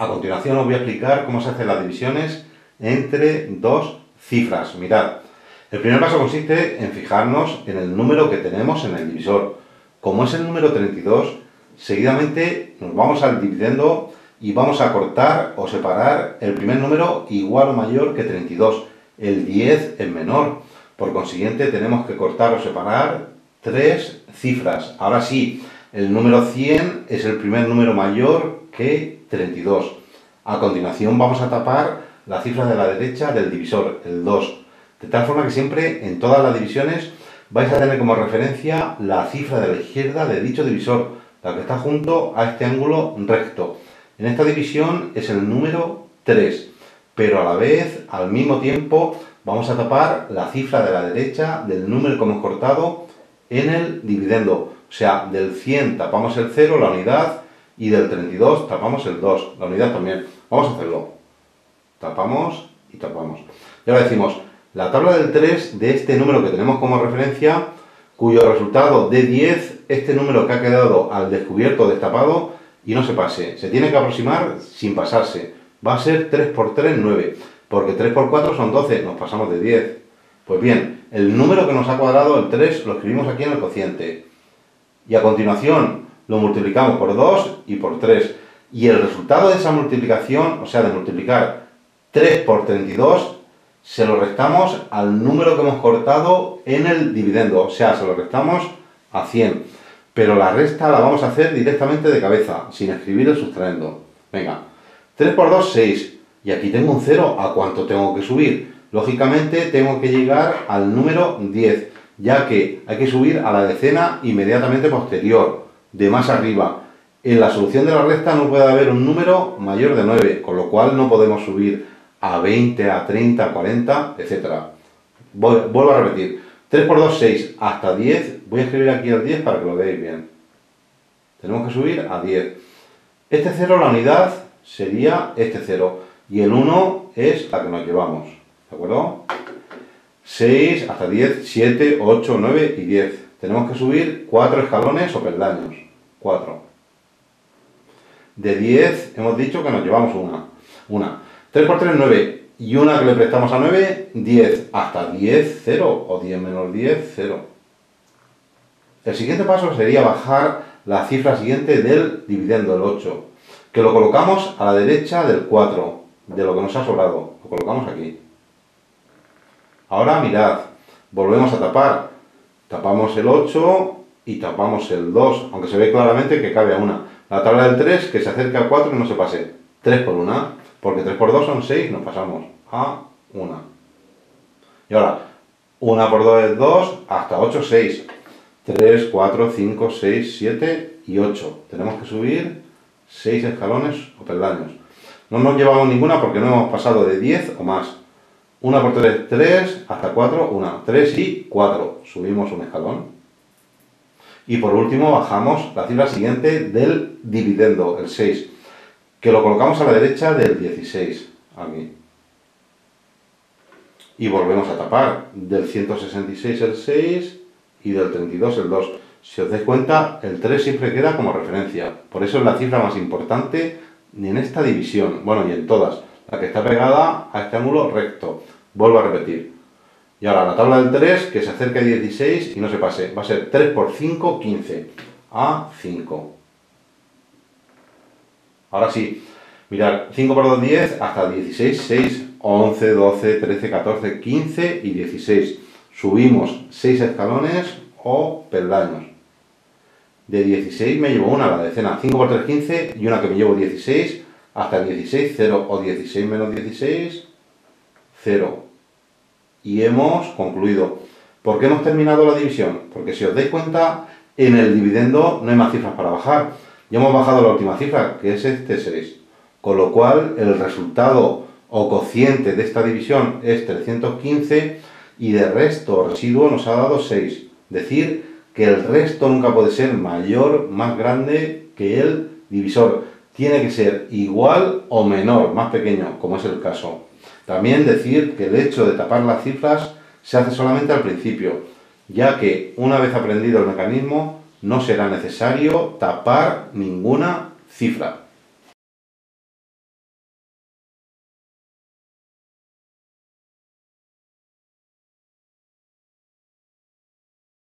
A continuación os voy a explicar cómo se hacen las divisiones entre dos cifras. Mirad, el primer paso consiste en fijarnos en el número que tenemos en el divisor. Como es el número 32, seguidamente nos vamos al dividendo y vamos a cortar o separar el primer número igual o mayor que 32. El 10 es menor. Por consiguiente tenemos que cortar o separar tres cifras. Ahora sí, el número 100 es el primer número mayor que 32. A continuación vamos a tapar la cifra de la derecha del divisor, el 2. De tal forma que siempre en todas las divisiones vais a tener como referencia la cifra de la izquierda de dicho divisor, la que está junto a este ángulo recto. En esta división es el número 3, pero a la vez, al mismo tiempo, vamos a tapar la cifra de la derecha del número que hemos cortado en el dividendo. O sea, del 100 tapamos el 0, la unidad, y del 32 tapamos el 2, la unidad también. Vamos a hacerlo. Tapamos y tapamos. Y ahora decimos, la tabla del 3 de este número que tenemos como referencia, cuyo resultado de 10, este número que ha quedado al descubierto destapado y no se pase. Se tiene que aproximar sin pasarse. Va a ser 3 por 3, 9. Porque 3 por 4 son 12, nos pasamos de 10. Pues bien, el número que nos ha cuadrado, el 3, lo escribimos aquí en el cociente. Y a continuación lo multiplicamos por 2 y por 3. Y el resultado de esa multiplicación, o sea, de multiplicar 3 por 32, se lo restamos al número que hemos cortado en el dividendo. O sea, se lo restamos a 100. Pero la resta la vamos a hacer directamente de cabeza, sin escribir el sustraendo. Venga, 3 por 2, 6. Y aquí tengo un 0. ¿A cuánto tengo que subir? Lógicamente tengo que llegar al número 10, ya que hay que subir a la decena inmediatamente posterior, de más arriba. En la solución de la recta no puede haber un número mayor de 9, con lo cual no podemos subir a 20, a 30, a 40, etc. Vuelvo a repetir. 3 por 2, 6, hasta 10. Voy a escribir aquí el 10 para que lo veáis bien. Tenemos que subir a 10. Este 0, la unidad, sería este 0. Y el 1 es la que nos llevamos. ¿De acuerdo? 6 hasta 10, 7, 8, 9 y 10. Tenemos que subir 4 escalones o peldaños. 4. De 10 hemos dicho que nos llevamos una. Una. 3 por 3, 9. Y una que le prestamos a 9, 10. Hasta 10, 0. O 10 menos 10, 0. El siguiente paso sería bajar la cifra siguiente del dividendo, el 8. Que lo colocamos a la derecha del 4, de lo que nos ha sobrado. Lo colocamos aquí. Ahora mirad, volvemos a tapar. Tapamos el 8 y tapamos el 2, aunque se ve claramente que cabe a una. La tabla del 3 que se acerca al 4 y no se pase. 3 por 1, porque 3 por 2 son 6, nos pasamos a 1. Y ahora, 1 por 2 es 2, hasta 8, 6. 3, 4, 5, 6, 7 y 8. Tenemos que subir 6 escalones o peldaños. No nos llevamos ninguna porque no hemos pasado de 10 o más. 1 por 3, 3, hasta 4, 1. 3 y 4. Subimos un escalón. Y por último bajamos la cifra siguiente del dividendo, el 6, que lo colocamos a la derecha del 16, aquí. Y volvemos a tapar del 166 el 6 y del 32 el 2. Si os dais cuenta, el 3 siempre queda como referencia. Por eso es la cifra más importante en esta división, bueno, y en todas. La que está pegada a este ángulo recto. Vuelvo a repetir. Y ahora la tabla del 3, que se acerque a 16 y no se pase. Va a ser 3 por 5, 15. A 5. Ahora sí. Mirad, 5 por 2, 10, hasta 16, 6, 11, 12, 13, 14, 15 y 16. Subimos 6 escalones o peldaños. De 16 me llevo una, la decena. 5 por 3, 15 y una que me llevo 16 hasta 16, 0 o 16 menos 16, 0 y hemos concluido. ¿Por qué hemos terminado la división? Porque si os dais cuenta, en el dividendo no hay más cifras para bajar. Ya hemos bajado la última cifra, que es este 6. Con lo cual, el resultado o cociente de esta división es 315 y de resto residuo nos ha dado 6. Decir que el resto nunca puede ser mayor, más grande que el divisor. Tiene que ser igual o menor, más pequeño, como es el caso. También decir que el hecho de tapar las cifras se hace solamente al principio, ya que una vez aprendido el mecanismo no será necesario tapar ninguna cifra.